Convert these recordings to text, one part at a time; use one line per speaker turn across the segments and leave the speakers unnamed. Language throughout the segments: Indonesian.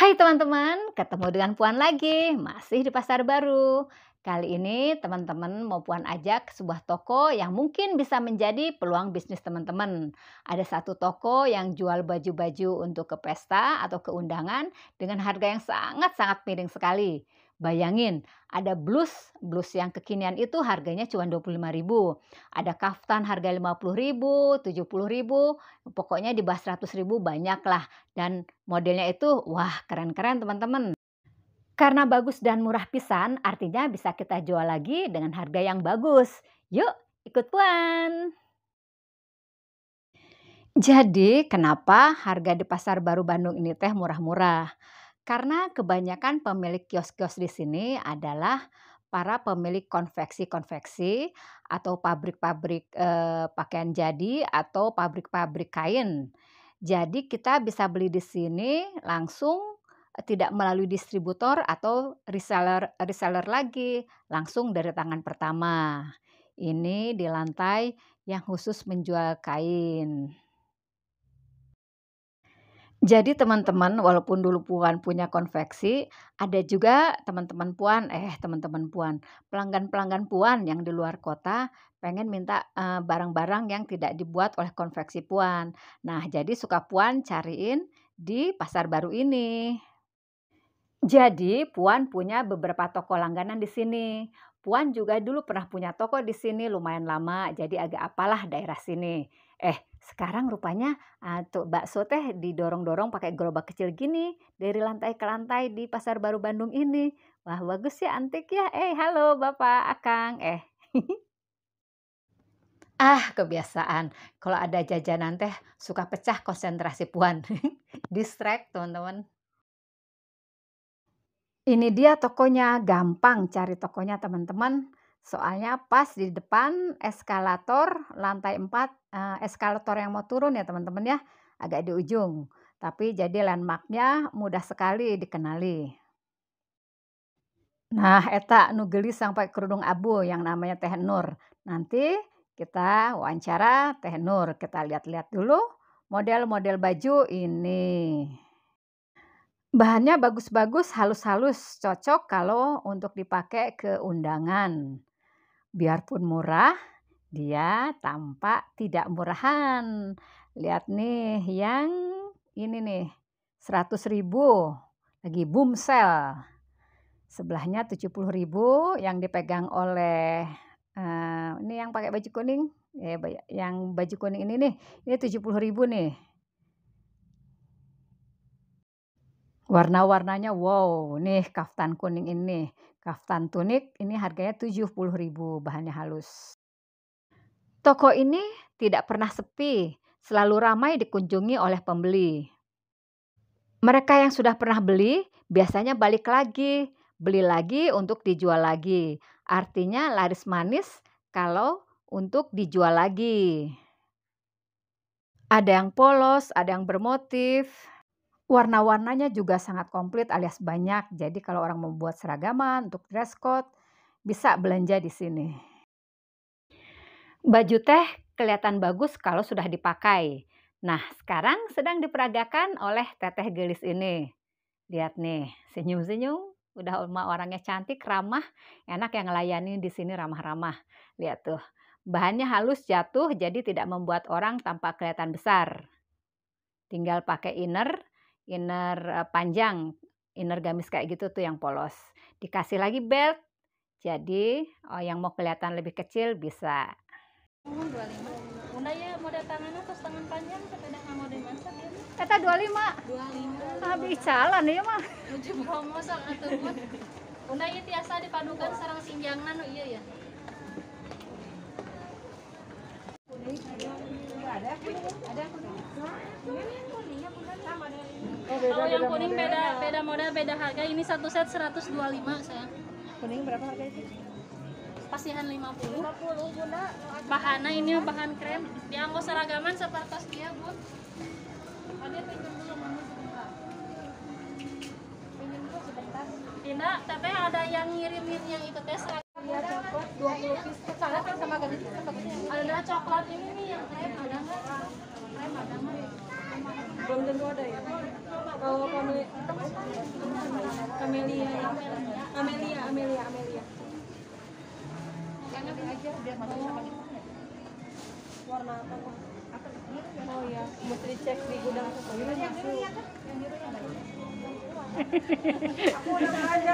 Hai teman-teman, ketemu dengan Puan lagi, masih di Pasar Baru. Kali ini teman-teman mau Puan ajak sebuah toko yang mungkin bisa menjadi peluang bisnis teman-teman. Ada satu toko yang jual baju-baju untuk ke pesta atau ke undangan dengan harga yang sangat-sangat miring sekali. Bayangin, ada blus, blus yang kekinian itu harganya cuma 25.000. Ada kaftan harga 50.000, 70.000, pokoknya di bawah 100.000 banyak lah. Dan modelnya itu wah keren-keren teman-teman. Karena bagus dan murah pisan, artinya bisa kita jual lagi dengan harga yang bagus. Yuk, ikut Puan. Jadi, kenapa harga di Pasar Baru Bandung ini teh murah-murah? Karena kebanyakan pemilik kios-kios di sini adalah para pemilik konveksi-konveksi atau pabrik-pabrik eh, pakaian jadi atau pabrik-pabrik kain. Jadi kita bisa beli di sini langsung tidak melalui distributor atau reseller reseller lagi, langsung dari tangan pertama. Ini di lantai yang khusus menjual kain. Jadi teman-teman, walaupun dulu Puan punya konveksi, ada juga teman-teman Puan, eh teman-teman Puan, pelanggan-pelanggan Puan yang di luar kota pengen minta uh, barang-barang yang tidak dibuat oleh konveksi Puan. Nah, jadi suka Puan cariin di pasar baru ini. Jadi Puan punya beberapa toko langganan di sini. Puan juga dulu pernah punya toko di sini lumayan lama, jadi agak apalah daerah sini. Eh, sekarang rupanya uh, tuh bakso teh didorong-dorong pakai gerobak kecil gini dari lantai ke lantai di Pasar Baru Bandung ini. Wah, bagus ya antik ya. Eh, halo Bapak Akang. Eh. ah, kebiasaan. Kalau ada jajanan teh suka pecah konsentrasi Puan. Distract, teman-teman. Ini dia tokonya, gampang cari tokonya teman-teman. Soalnya pas di depan eskalator lantai 4, uh, eskalator yang mau turun ya teman-teman ya, agak di ujung. Tapi jadi landmarknya mudah sekali dikenali. Nah, eta nugeli sampai kerudung abu yang namanya Teh Nur. Nanti kita wawancara Teh Nur. Kita lihat-lihat dulu model-model baju ini. Bahannya bagus-bagus, halus-halus, cocok kalau untuk dipakai ke undangan. Biarpun murah, dia tampak tidak murahan. Lihat nih yang ini nih, 100 ribu. Lagi boom sale. Sebelahnya 70 ribu yang dipegang oleh uh, ini yang pakai baju kuning. Ya, yang baju kuning ini nih, ini 70 ribu nih. Warna-warnanya wow, nih kaftan kuning ini. Kaftan tunik ini harganya 70.000, bahannya halus. Toko ini tidak pernah sepi, selalu ramai dikunjungi oleh pembeli. Mereka yang sudah pernah beli biasanya balik lagi, beli lagi untuk dijual lagi. Artinya laris manis kalau untuk dijual lagi. Ada yang polos, ada yang bermotif, Warna-warnanya juga sangat komplit alias banyak. Jadi kalau orang membuat seragaman untuk dress code, bisa belanja di sini. Baju teh kelihatan bagus kalau sudah dipakai. Nah, sekarang sedang diperagakan oleh teteh gelis ini. Lihat nih, senyum-senyum. Udah orangnya cantik, ramah, enak yang ngelayani di sini ramah-ramah. Lihat tuh, bahannya halus jatuh jadi tidak membuat orang tampak kelihatan besar. Tinggal pakai inner, inner panjang, inner gamis kayak gitu tuh yang polos. Dikasih lagi belt, jadi oh, yang mau kelihatan lebih kecil bisa.
Oh, 25. Unda ya model tangan atau tangan panjang sepeda model masak ya?
Kata 25. 25. Habis jalan ya mah.
Uji promo sok atuh. Unda ya tiasa dipadukan sarang sinjangan oh iya ya. Ada. Ada. Oh, yang kuning beda beda model, beda harga. Ini satu set 125 sayang.
Kuning berapa harga itu?
Pasihan 50. 50 Bunda. Bahannya ini bahan krem. Dianggo seragaman seperti dia, Bu. Ada pinjam dulu mama sebentar. Pinjam dulu sebentar. Tidak, tapi ada yang ngirimin yang itu tes Iya, coklat 20 piece. Soalnya kan sama gaji Ada coklat ini nih yang krem ada nggak? Krem ada nggak? Belum tentu ada ya. Kalau kami
Amelia Amelia. Amelia Amelia warna apa? Oh ya mesti dicek di gudang.
Aku udah belanja banyak ini.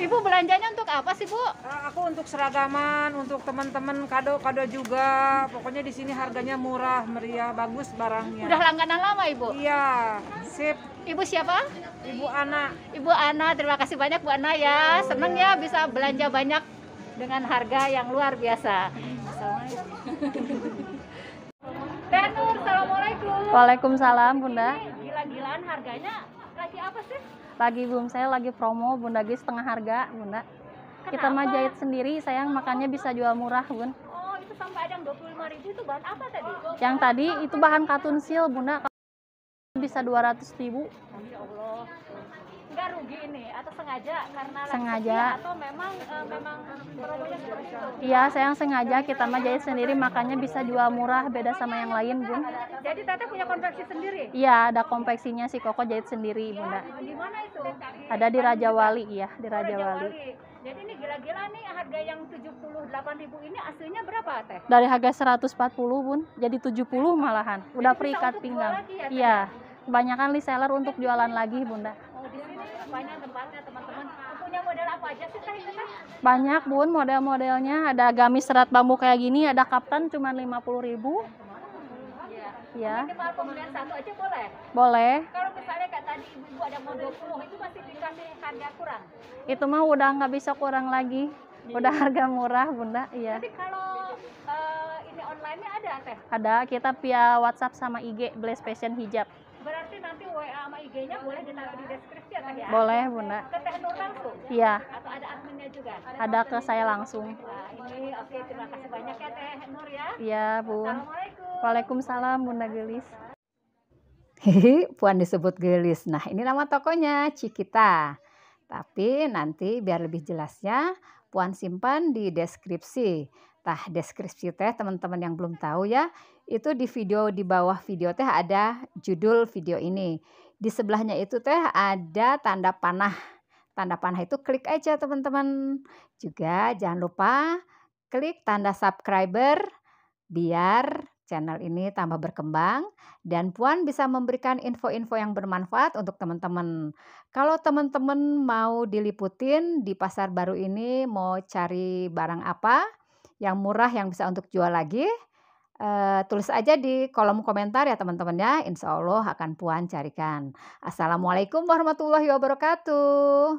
Ibu belanjanya untuk apa sih, Bu?
Ah, Aku untuk seragaman, untuk teman-teman kado-kado juga. Pokoknya di sini harganya murah, meriah, bagus barangnya.
Udah langganan lama, Ibu.
Iya, sip.
Ibu siapa?
Ibu Ana.
Ibu Ana, terima kasih banyak Bu Ana ya. Seneng ya bisa belanja banyak dengan harga yang luar biasa. Nur, Assalamualaikum.
Waalaikumsalam Bunda.
Gila-gilaan harganya lagi apa sih?
Lagi boom saya lagi promo Bunda guys setengah harga Bunda. Kita mah
Kenapa?
jahit sendiri sayang makanya bisa jual murah Bun.
Oh, itu sampai ada yang 25 ribu itu bahan apa tadi?
Yang tadi itu bahan katun seal Bunda bisa 200 ribu.
Ya Allah. Rugi ini atau sengaja karena
Sengaja.
atau memang eh, memang promonya seperti itu?
Iya sayang sengaja kita mah jahit sendiri makanya bisa jual murah beda sama yang lain Bun.
Jadi Tete punya konveksi sendiri?
Iya ada konveksinya si Koko jahit sendiri Bunda.
Di mana itu?
Ada di Raja Wali iya di
Oh,
Raja Wali.
Jadi ini gila-gila nih harga yang 78.000 ini aslinya berapa Teh?
Dari harga 140 Bun jadi 70 malahan. Udah
Jadi
free
untuk
pinggang.
lagi ya?
Iya. Kebanyakan reseller untuk jualan lagi Bunda.
Banyak tempatnya teman-teman. Punya model apa aja sih Teh ini Teh?
Banyak bun model-modelnya. Ada gamis serat bambu kayak gini, ada kaftan cuma 50.000 ribu.
Iya.
Ya,
Minimal pembelian satu aja boleh.
boleh.
Kalau misalnya kayak tadi ibu-ibu ada mau 20 itu masih dikasih harga kurang.
Itu mah udah nggak bisa kurang lagi. Udah harga murah bunda, iya.
Tapi kalau eh, ini online-nya ada Teh?
Ada kita via WhatsApp sama IG Blaze Fashion Hijab.
Berarti nanti WA sama IG-nya boleh ditaruh di deskripsi ya Teh ya?
Boleh bunda.
Ke Teh Nur langsung?
Iya,
Atau ada adminnya juga?
ada ke saya langsung.
Nah, ini oke terima kasih banyak ya Teh Nur ya.
Iya bun.
Assalamualaikum.
Waalaikumsalam bunda gelis.
Hihi, Puan disebut gelis. Nah, ini nama tokonya Cikita. Tapi nanti biar lebih jelasnya, Puan simpan di deskripsi. Tah, deskripsi teh teman-teman yang belum tahu ya, itu di video di bawah video teh ada judul video ini. Di sebelahnya itu teh ada tanda panah. Tanda panah itu klik aja teman-teman. Juga jangan lupa klik tanda subscriber biar channel ini tambah berkembang dan Puan bisa memberikan info-info yang bermanfaat untuk teman-teman. Kalau teman-teman mau diliputin di pasar baru ini, mau cari barang apa yang murah yang bisa untuk jual lagi, eh, tulis aja di kolom komentar ya teman-teman ya. Insya Allah akan Puan carikan. Assalamualaikum warahmatullahi wabarakatuh.